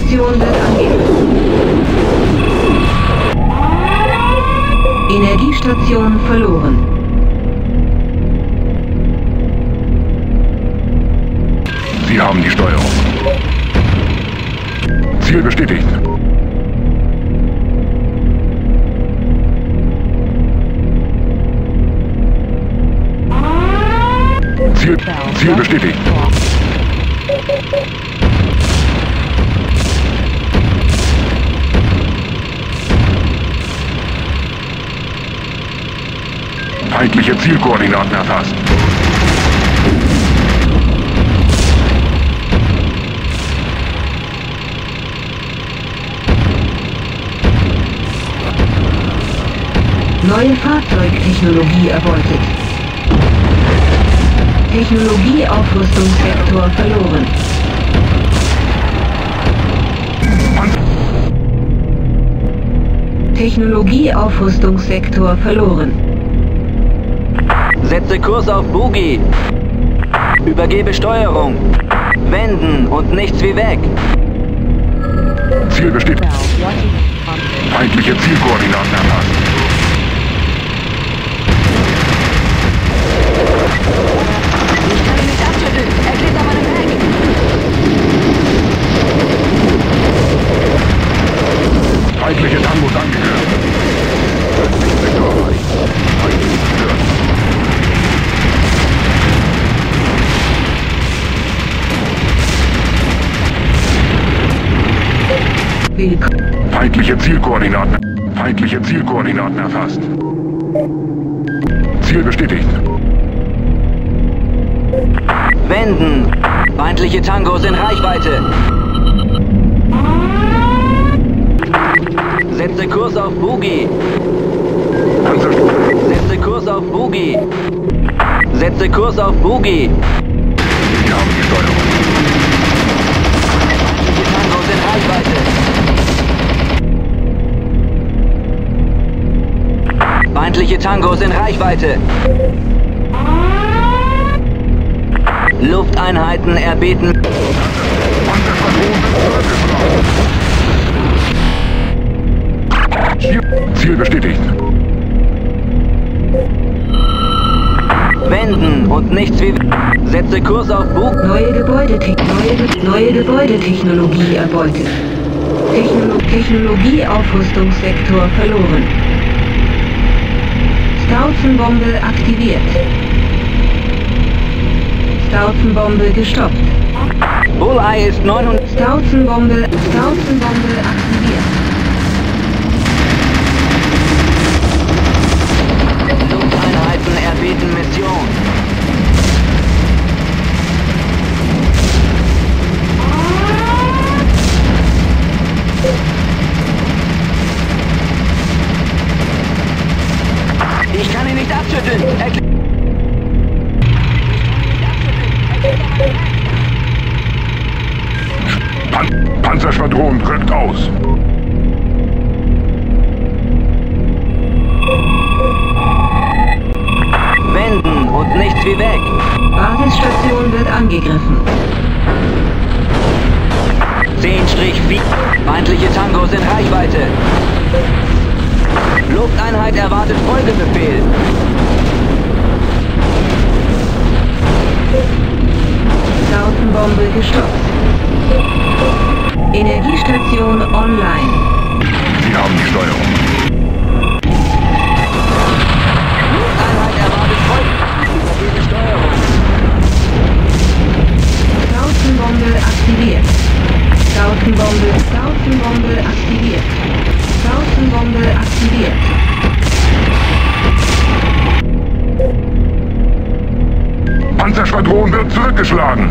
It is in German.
Energiestation wird angegriffen. Energiestation verloren. Sie haben die Steuerung. Ziel bestätigt. Ziel, Ziel bestätigt. Feindliche Zielkoordinaten erfasst. Neue Fahrzeugtechnologie erbeutet. Technologieaufrüstungssektor verloren. Technologieaufrüstungssektor verloren. Setze Kurs auf Boogie. Übergebe Steuerung. Wenden und nichts wie weg. Ziel bestätigt. Feindliche Zielkoordinaten erfasst. Ich kann ihn nicht abschütteln. Er klebt an meinem Heck. Feindliche Tangos angegriffen. Feindliche Zielkoordinaten. Feindliche Zielkoordinaten erfasst. Ziel bestätigt. Wenden. Feindliche Tangos in Reichweite. Setze Kurs auf Boogie. Setze Kurs auf Boogie. Setze Kurs auf Boogie. Sie haben die Steuerung. Feindliche Tangos in Reichweite. Feindliche Tangos in Reichweite. Lufteinheiten erbeten. Ziel, bestätigt. Wenden und nichts wie... Setze Kurs auf Bug. Neue, Gebäudete neue, Ge- neue Gebäudetechnologie erbeutet. Technolo Technologieaufrüstungssektor verloren. Stauzenbombe aktiviert. Stauzenbombe gestoppt. Bulleye ist 900... Stauzenbombe, Stauzenbombe aktiviert. Panzerschwadron rückt aus. Wenden und nichts wie weg. Basisstation wird angegriffen. 10-4. Feindliche Tangos in Reichweite. Lufteinheit erwartet Folgebefehl. Stauzenbombe gestoppt. Aktiviert. Stauzenbombe, Stauzenbombe aktiviert. Stauzenbombe aktiviert. Panzerschwadron wird zurückgeschlagen.